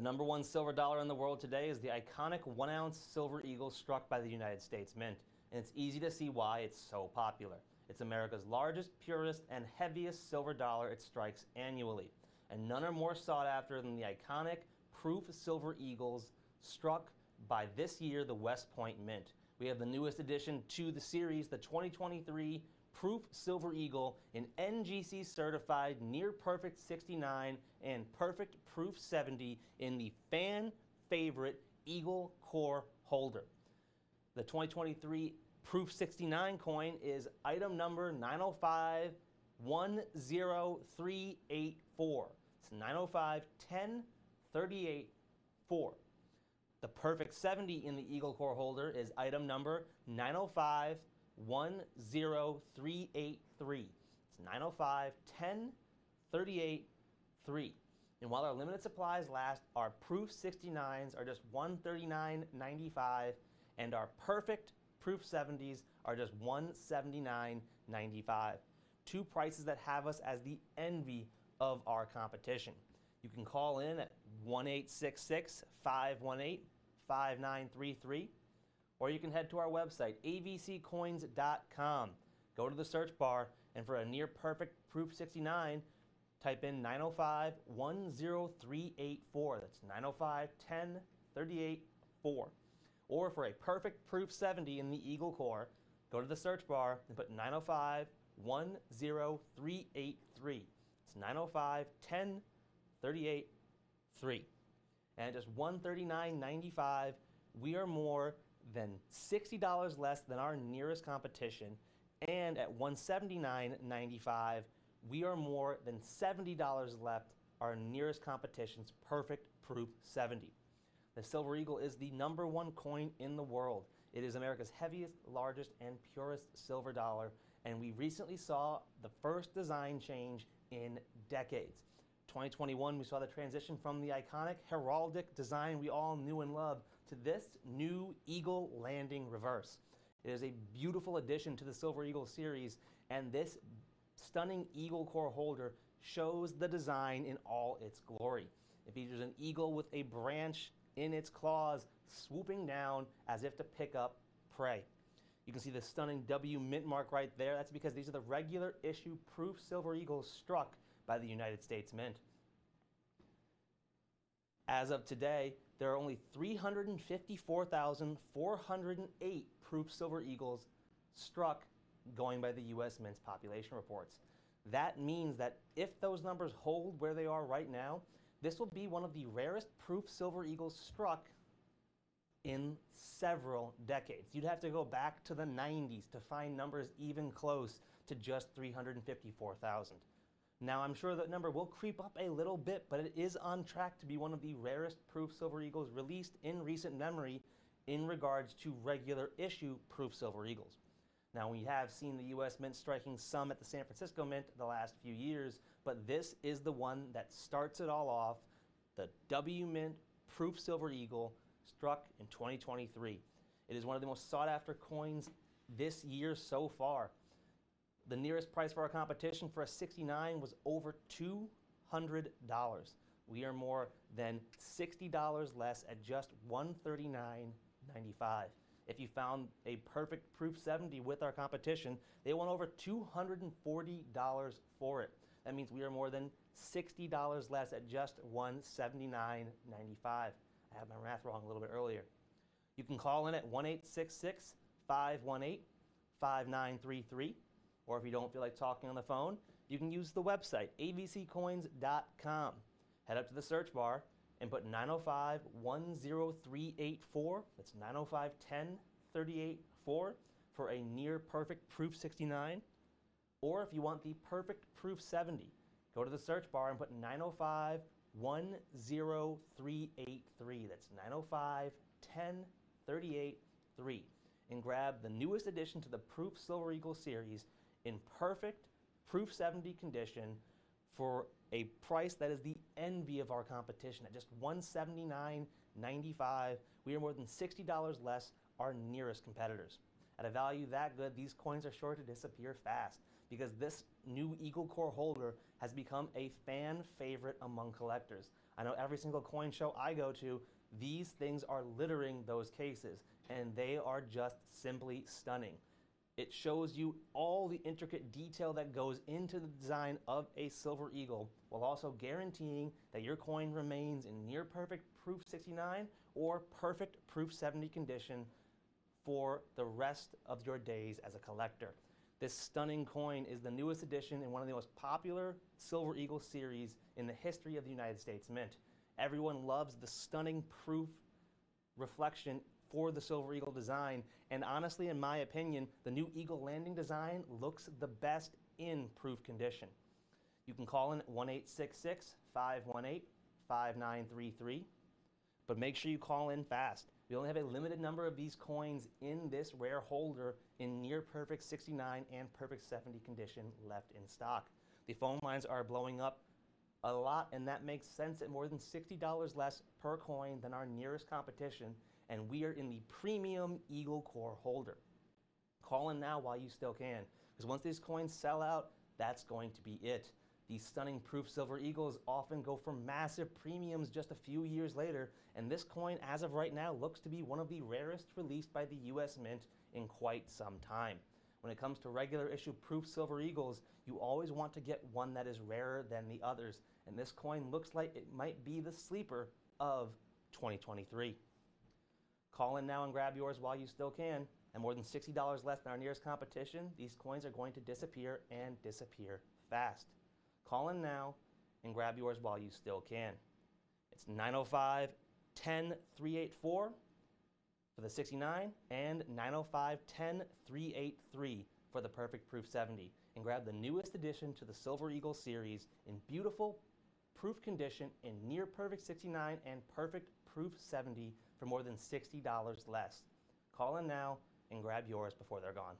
The number one silver dollar in the world today is the iconic one ounce silver eagle struck by the United States Mint, and it's easy to see why it's so popular. It's America's largest, purest, and heaviest silver dollar it strikes annually, and none are more sought after than the iconic proof silver eagles struck by this year the West Point Mint. We have the newest addition to the series, the 2023 Proof Silver Eagle in NGC certified near perfect 69 and perfect proof 70 in the fan favorite Eagle Core holder. The 2023 Proof 69 coin is item number 905 10384. It's 905 10 38 4. The perfect 70 in the Eagle Core holder is item number 905 10383. It's 905 10 38 3. And while our limited supplies last, our proof 69s are just 139.95 and our perfect proof 70s are just 179.95. Two prices that have us as the envy of our competition. You can call in at 1-866 518 5933 or you can head to our website, avccoins.com. Go to the search bar, and for a near perfect Proof 69, type in 905 10384. That's 905 10 38 4. Or for a perfect Proof 70 in the Eagle Core, go to the search bar and put 905 10383. It's 905 10 38 3. And just $139.95, we are more than $60 less than our nearest competition, and at $179.95, we are more than $70 left our nearest competition's perfect proof 70. The Silver Eagle is the number one coin in the world. It is America's heaviest, largest, and purest silver dollar, and we recently saw the first design change in decades. 2021, we saw the transition from the iconic heraldic design we all knew and loved to this new Eagle landing reverse. It is a beautiful addition to the Silver Eagle series, and this stunning Eagle core holder shows the design in all its glory. It features an eagle with a branch in its claws swooping down as if to pick up prey. You can see the stunning W mint mark right there. That's because these are the regular issue proof silver eagles struck by the United States Mint. As of today, there are only 354,408 proof silver eagles struck going by the U.S. Mint's population reports. That means that if those numbers hold where they are right now, this will be one of the rarest proof silver eagles struck in several decades. You'd have to go back to the 90s to find numbers even close to just 354,000. Now, I'm sure that number will creep up a little bit, but it is on track to be one of the rarest proof silver eagles released in recent memory in regards to regular issue proof silver eagles. Now, we have seen the U.S. Mint striking some at the San Francisco Mint the last few years, but this is the one that starts it all off the W Mint Proof Silver Eagle struck in 2023. It is one of the most sought after coins this year so far. The nearest price for our competition for a 69 was over $200. We are more than $60 less at just $139.95. If you found a perfect proof 70 with our competition, they won over $240 for it. That means we are more than $60 less at just $179.95. I had my math wrong a little bit earlier. You can call in at 1 518 5933 or if you don't feel like talking on the phone, you can use the website, avccoins.com. Head up to the search bar and put 905 10384. That's 905 10 38 4 for a near perfect proof 69. Or if you want the perfect proof 70, go to the search bar and put 905 10383. That's 905 10 38 3. And grab the newest addition to the Proof Silver Eagle series in perfect proof 70 condition for a price that is the envy of our competition at just $179.95. We are more than $60 less our nearest competitors. At a value that good, these coins are sure to disappear fast because this new Eagle Core holder has become a fan favorite among collectors. I know every single coin show I go to, these things are littering those cases, and they are just simply stunning. It shows you all the intricate detail that goes into the design of a Silver Eagle while also guaranteeing that your coin remains in near perfect Proof 69 or perfect Proof 70 condition for the rest of your days as a collector. This stunning coin is the newest addition in one of the most popular Silver Eagle series in the history of the United States Mint. Everyone loves the stunning proof reflection for the Silver Eagle design. And honestly, in my opinion, the new Eagle landing design looks the best in proof condition. You can call in 1-866-518-5933, but make sure you call in fast. We only have a limited number of these coins in this rare holder in near perfect 69 and perfect 70 condition left in stock. The phone lines are blowing up a lot, and that makes sense at more than $60 less per coin than our nearest competition and we are in the premium Eagle Core holder. Call in now while you still can, because once these coins sell out, that's going to be it. These stunning proof silver eagles often go for massive premiums just a few years later, and this coin, as of right now, looks to be one of the rarest released by the US Mint in quite some time. When it comes to regular issue proof silver eagles, you always want to get one that is rarer than the others, and this coin looks like it might be the sleeper of 2023. Call in now and grab yours while you still can. And more than $60 less than our nearest competition, these coins are going to disappear and disappear fast. Call in now and grab yours while you still can. It's 905 10 384 for the 69 and 905 10 383 for the Perfect Proof 70. And grab the newest addition to the Silver Eagle series in beautiful proof condition in near perfect 69 and perfect proof 70 for more than $60 less. Call in now and grab yours before they're gone.